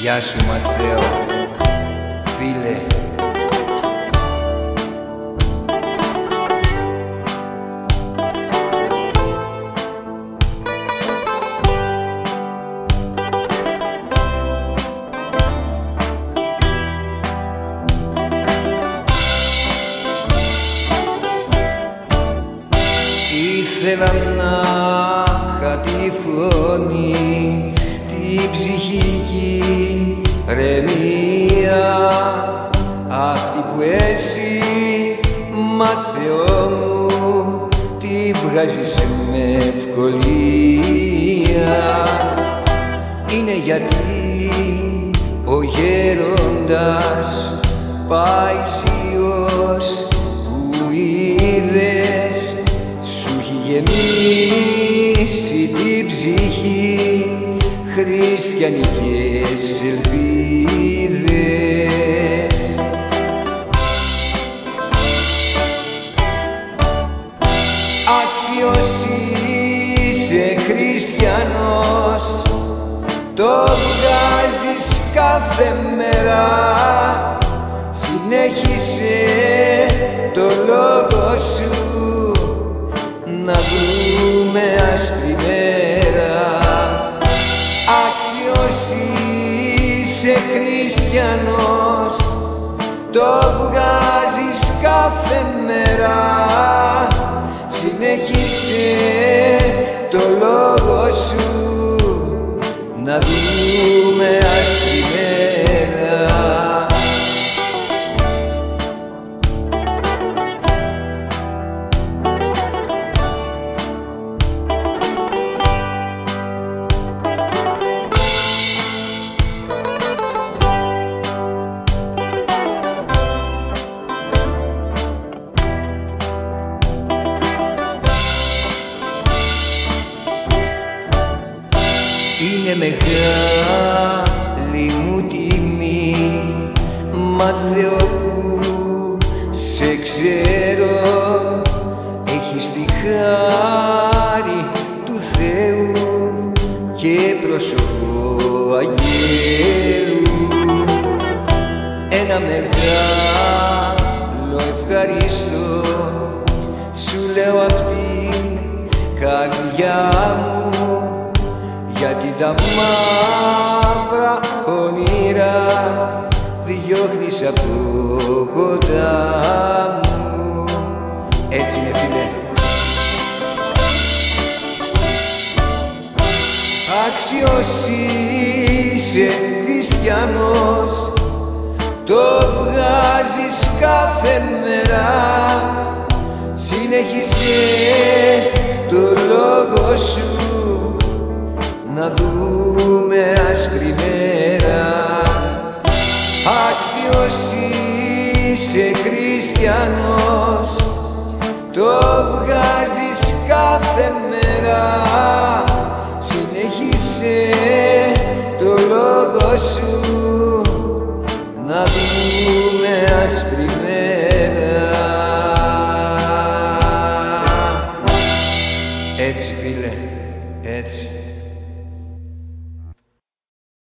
Γεια σου Ματθαίο, φίλε. Ήθελα να είχα τη φωνή, τη ψυχική ρεμία αυτή που εσύ Ματθαιό μου τη βγάζεις με ευκολία είναι γιατί ο γέροντας Πάησιος που είδες. Σου έχει γεμίσει την ψυχή χριστιανικές ελπίδες. Άξιος είσαι χριστιανός το βγάζεις κάθε μέρα είσαι χριστιανός το βγάζεις κάθε μέρα. Συνέχισε το λόγο σου να δούμε Είναι μεγάλη μου τιμή. Μαθαιό που σε ξέρω Έχεις τη χάρη του Θεού Και πρόσωπο αγγέλου. Ένα μεγάλο τα μαύρα όνειρα διώχνεις από κοντά μου. Έτσι είναι φίλε. Άξιος είσαι χριστιανός. Το βγάζεις κάθε μέρα Άξιος είσαι χριστιανός το βγάζεις